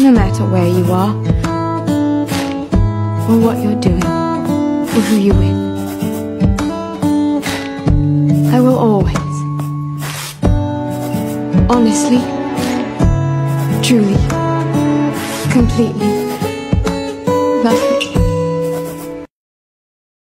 no matter where you are, or what you're doing, or who you're with. I will always, honestly, truly, completely